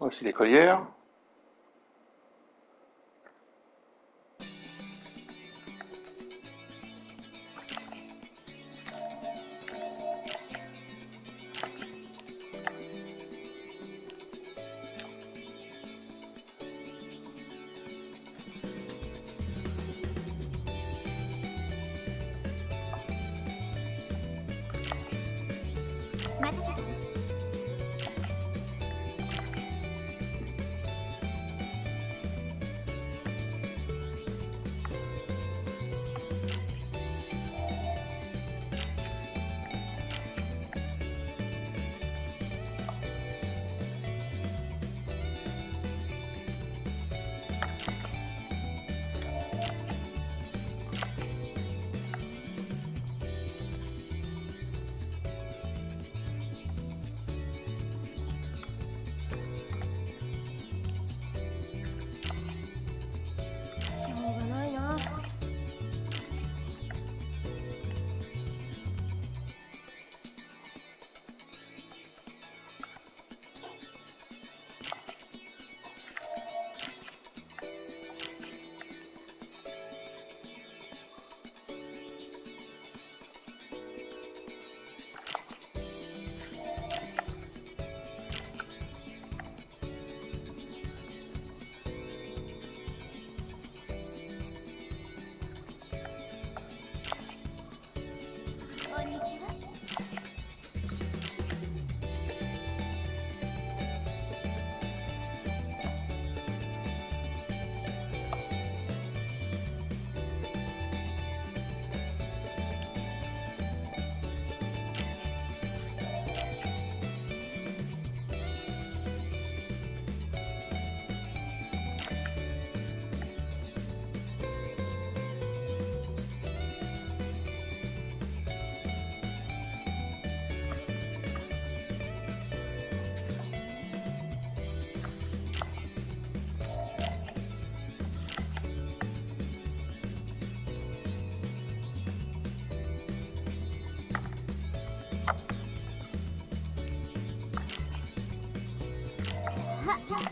Voici les coiffeurs.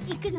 行くぞ。